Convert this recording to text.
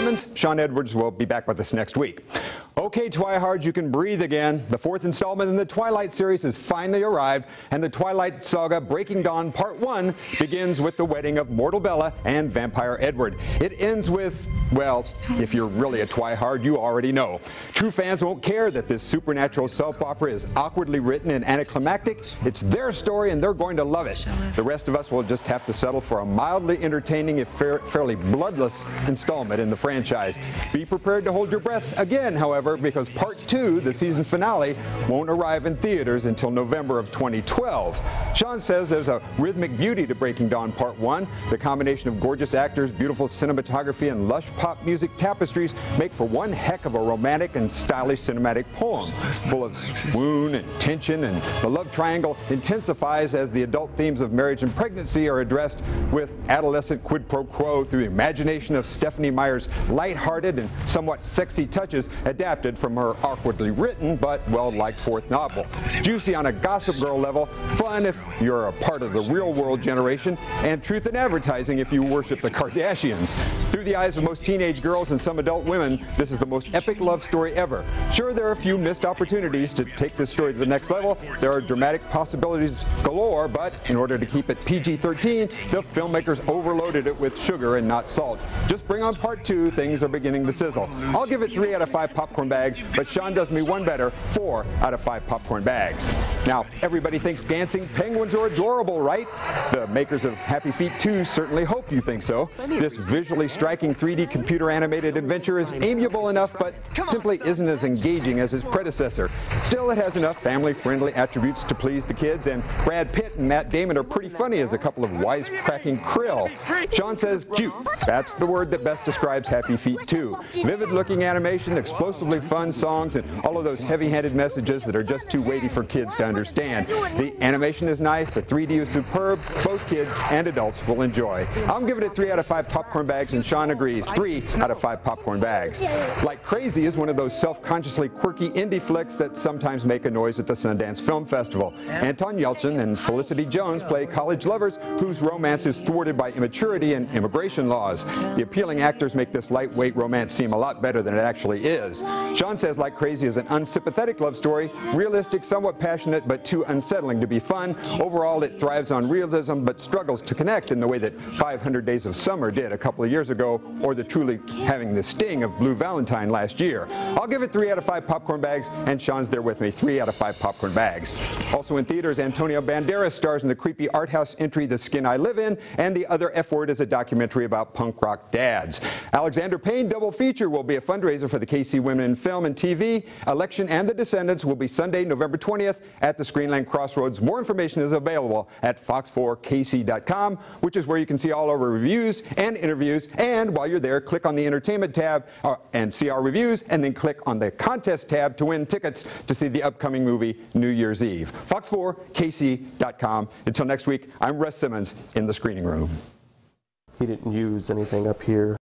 Simmons. Shawn Edwards will be back with us next week. Okay, Twihards, you can breathe again. The fourth installment in the Twilight series has finally arrived, and the Twilight Saga Breaking Dawn Part 1 begins with the wedding of mortal Bella and vampire Edward. It ends with, well, if you're really a Twihard, you already know. True fans won't care that this supernatural soap opera is awkwardly written and anticlimactic. It's their story, and they're going to love it. The rest of us will just have to settle for a mildly entertaining, if fairly bloodless installment in the franchise. Be prepared to hold your breath again, however because part two, the season finale, won't arrive in theaters until November of 2012. Shawn says there's a rhythmic beauty to Breaking Dawn Part 1. The combination of gorgeous actors, beautiful cinematography, and lush pop music tapestries make for one heck of a romantic and stylish cinematic poem, full of swoon and tension, and the love triangle intensifies as the adult themes of marriage and pregnancy are addressed with adolescent quid pro quo through the imagination of Stephenie Meyer's light-hearted and somewhat sexy touches adapted from her awkwardly written but well-liked fourth novel. Juicy on a Gossip Girl level, fun if you're a part of the real-world generation, and truth in advertising if you worship the Kardashians. Through the eyes of most teenage girls and some adult women, this is the most epic love story ever. Sure, there are a few missed opportunities to take this story to the next level. There are dramatic possibilities galore, but in order to keep it PG-13, the filmmakers overloaded it with sugar and not salt. Just bring on part two, things are beginning to sizzle. I'll give it three out of five popcorn bags, but Shawn does me one better, four out of five popcorn bags. Now, everybody thinks dancing penguins are adorable, right? The makers of Happy Feet 2 certainly hope you think so. This visually striking 3D computer animated adventure is amiable enough, but simply isn't as engaging as its predecessor. Still, it has enough family-friendly attributes to please the kids, and Brad Pitt and Matt Damon are pretty funny as a couple of wisecracking krill. Shawn says cute. That's the word that best describes Happy Feet 2. Vivid-looking animation, explosively fun songs and all of those heavy-handed messages that are just too weighty for kids to understand. The animation is nice, the 3D is superb, both kids and adults will enjoy. I'm giving it 3 out of 5 popcorn bags and Shawn agrees, 3 out of 5 popcorn bags. Like Crazy is one of those self-consciously quirky indie flicks that sometimes make a noise at the Sundance Film Festival. Anton Yelchin and Felicity Jones play college lovers whose romance is thwarted by immaturity and immigration laws. The appealing actors make this lightweight romance seem a lot better than it actually is. Shawn says Like Crazy is an unsympathetic love story, realistic, somewhat passionate, but too unsettling to be fun. Overall, it thrives on realism, but struggles to connect in the way that 500 Days of Summer did a couple of years ago, or the truly having the sting of Blue Valentine last year. I'll give it 3 out of 5 popcorn bags, and Shawn's there with me, 3 out of 5 popcorn bags. Also in theaters, Antonio Banderas stars in the creepy art house entry The Skin I Live In, and The Other F Word is a documentary about punk rock dads. Alexander Payne double feature will be a fundraiser for the KC Women in Film and TV. Election and The Descendants will be Sunday, November 20th at the Screenland Crossroads. More information is available at fox4kc.com, which is where you can see all our reviews and interviews. And while you're there, click on the Entertainment tab uh, and see our reviews, and then click on the Contest tab to win tickets to see the upcoming movie New Year's Eve. Fox4kc.com. Until next week, I'm Russ Simmons in the screening room. He didn't use anything up here.